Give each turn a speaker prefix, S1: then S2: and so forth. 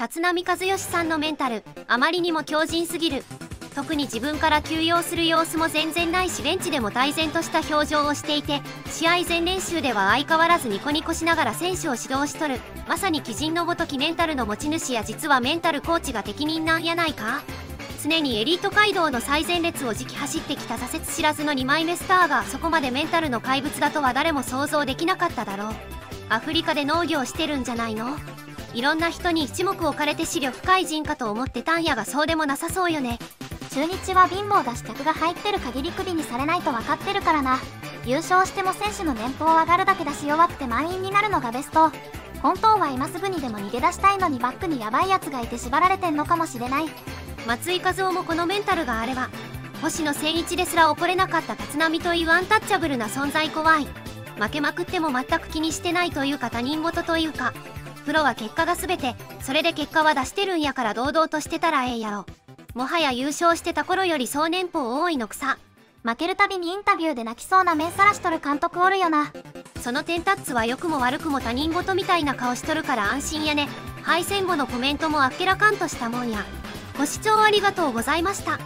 S1: 立浪和義さんのメンタルあまりにも強靭すぎる。特に自分から休養する様子も全然ないしベンチでも泰然とした表情をしていて試合前練習では相変わらずニコニコしながら選手を指導しとる。まさに鬼人のごときメンタルの持ち主や実はメンタルコーチが適任なんやないか。常にエリート街道の最前列を直走ってきた挫折知らずの2枚目スターがそこまでメンタルの怪物だとは誰も想像できなかっただろう。アフリカで農業してるんじゃないの？いろんな人に一目置かれて視力深い人かと思ってたんやがそうでもなさそうよね。
S2: 中日は貧乏だし客が入ってる限りクビにされないと分かってるからな。優勝しても選手の年俸上がるだけだし弱くて満員になるのがベスト。本当は今すぐにでも逃げ出したいのにバックにヤバいやつがいて縛られてんのかもしれない。
S1: 松井一夫もこのメンタルがあれば星野千一ですら怒れなかった立浪というアンタッチャブルな存在怖い。負けまくっても全く気にしてないというか他人事というか。プロは結果が全てそれで結果は出してるんやから堂々としてたらええやろ。もはや優勝してた頃より総年俸多いのくさ。
S2: 負けるたびにインタビューで泣きそうな面さらしとる監督おるよな。
S1: そのテンタッツは良くも悪くも他人事みたいな顔しとるから安心やね。敗戦後のコメントもあっけらかんとしたもんや。ご視聴ありがとうございました。